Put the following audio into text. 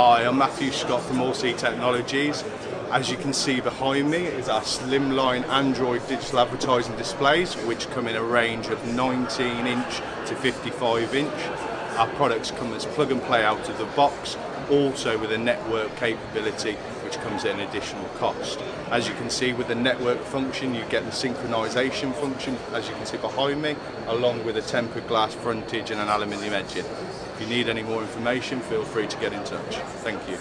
Hi, I'm Matthew Scott from Allsee Technologies. As you can see behind me is our slimline Android digital advertising displays which come in a range of 19 inch to 55 inch. Our products come as plug and play out of the box, also with a network capability which comes at an additional cost. As you can see with the network function you get the synchronization function as you can see behind me along with a tempered glass frontage and an aluminium edging. If you need any more information feel free to get in touch. Thank you.